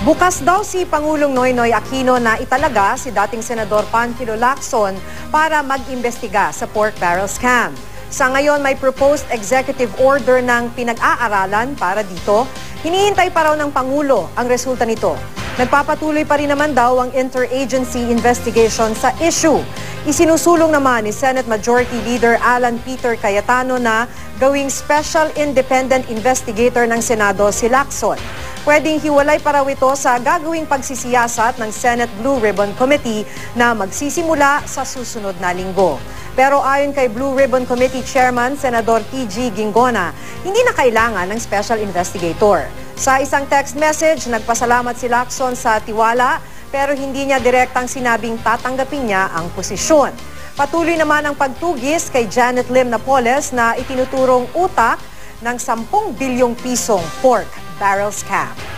Bukas daw si Pangulong Noynoy Aquino na italaga si dating Senador Panfilo Lacson para mag-imbestiga sa pork barrel scam. Sa ngayon may proposed executive order ng pinag-aaralan para dito. Hinihintay pa raw ng Pangulo ang resulta nito. Nagpapatuloy pa rin naman daw ang interagency investigation sa issue. Isinusulong naman ni Senate Majority Leader Alan Peter Cayetano na gawing special independent investigator ng Senado si Lacson. Pwedeng hiwalay pa raw ito sa gagawing pagsisiyasat ng Senate Blue Ribbon Committee na magsisimula sa susunod na linggo. Pero ayon kay Blue Ribbon Committee Chairman Senador T.G. Gingona, hindi na kailangan ng special investigator. Sa isang text message, nagpasalamat si Lacson sa tiwala pero hindi niya direktang sinabing tatanggapin niya ang posisyon. Patuloy naman ang pagtugis kay Janet Lim Napoles na itinuturong utak ng 10 bilyong pisong pork barrel scam.